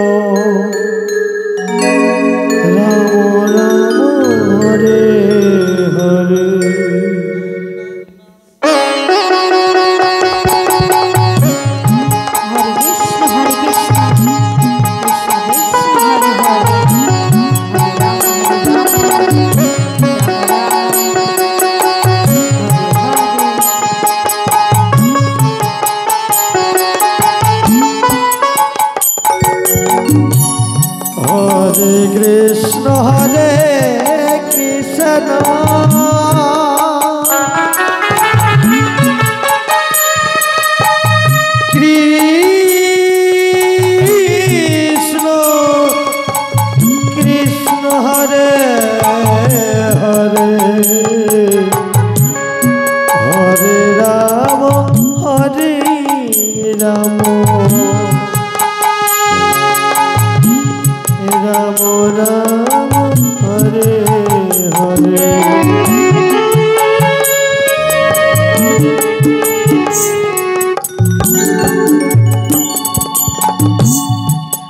Oh.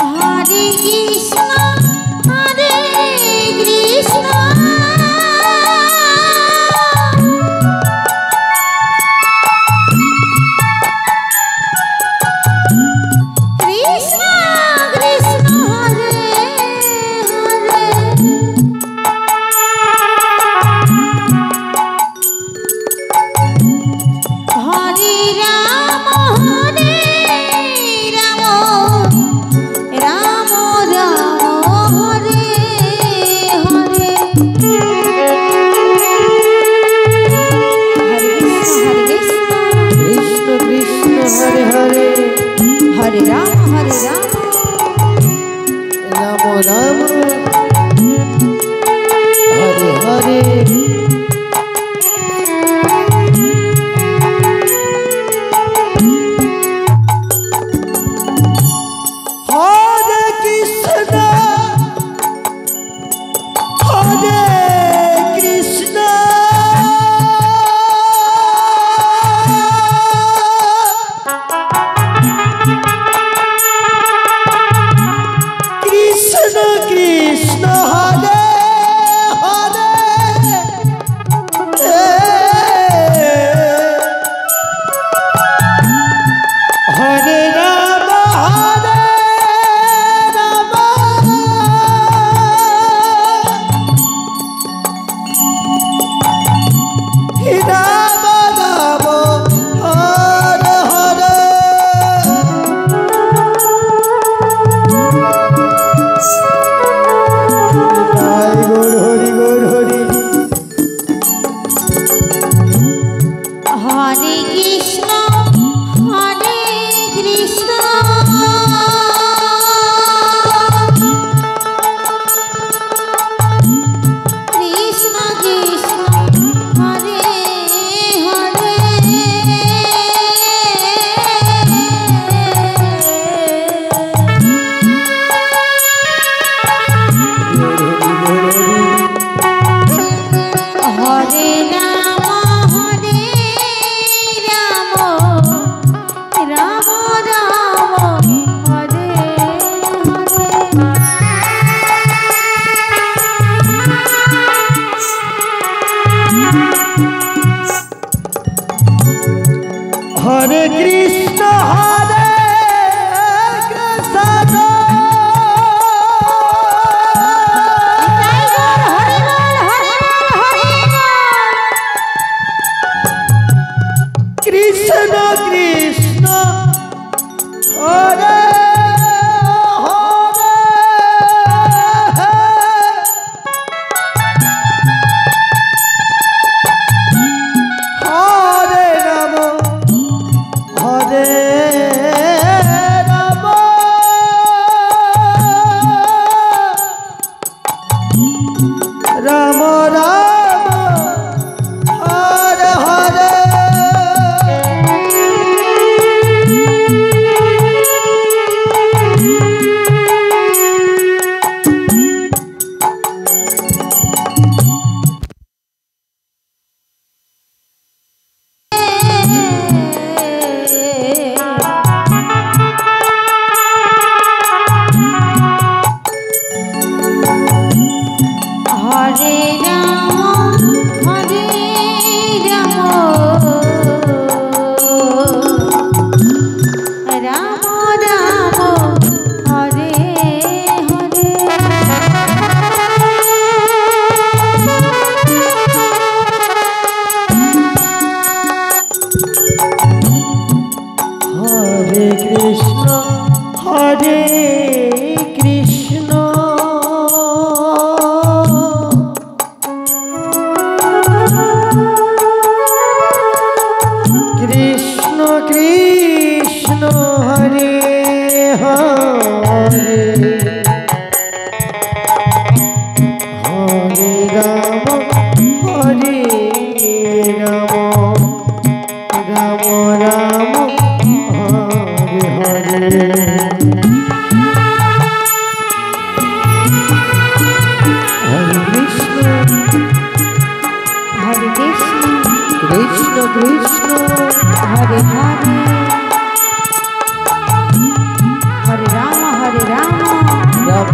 Hari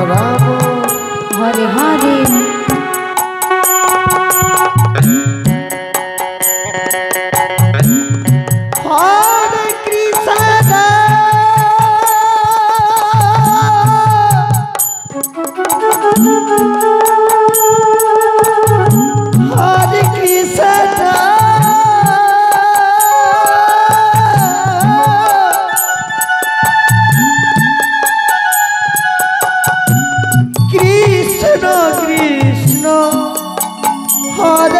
Sarah. Hare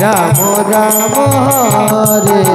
Ram Ram Hare